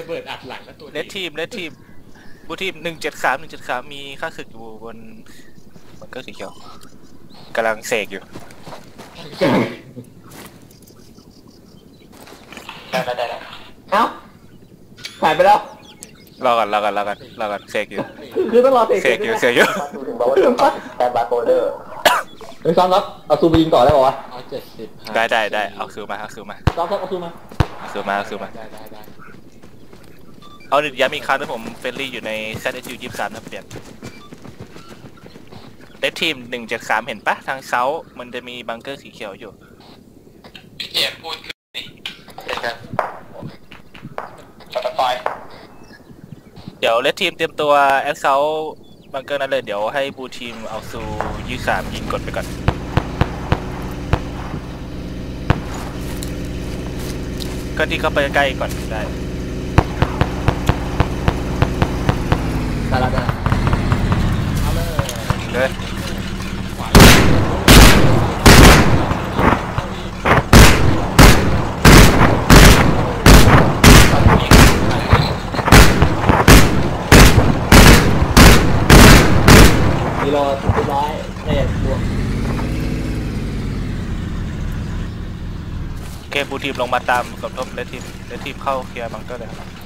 ระเบิดอัดหลังแล้วตัวเลดทีมเลดทีมบูทีมหนึ่งเจ็ดสามหนึ่งเจ็ดสามมีค่าศึกอยู่บนมันก็สีเขียวกำลังเสกอยู่ได้ได้ได้ได้เอ้าผ่านไปแล้ว รอก่อนรอก่อนรอก่อนรอก่อนเสกอยู่คือคือต้องรอเสกเสกอยู่เสกอยู่ดูถึงบอกว่าจะปัดแต่บาร์โคเดอร์เฮ้ยซ้อมครับเอาซูมไปยิงต่อได้ป่าวะเอาเจ็ดสิบได้ได้ได้เอาคือมาเอาคือมาซ้อมครับเอาซูมมาเอาคือมาเอาคือมาได้ได้ได้ เอาดิย้ำอีกครั้งนะผมเฟรนลี่อยู่ใน z s u ยี่สามนะเปลี่ยนเลดทีมหนึ่งเจ็ดสามเห็นปะทางเซาท์มันจะมีบังเกอร์สีเขียวอยู่พี่เจมพูดนี่เจมกันสปอยเดี๋ยวเลดทีมเตรียมตัวแอคเซาบังเกอร์นั้นเลยเดี๋ยวให้บูทีมเอาซูยี่สามยิงกดไปก่อนก็ที่เข้าไปใกล้ๆก่อนได้ ได้แล้วได้แล้วเอาเลยเลยขวามีรอเรียบร้อยได้บวกโอเคบูทีมลงมาตามสมทบเลดทีมเลดทีมเข้าเคลียร์บังเกอร์เลยครับ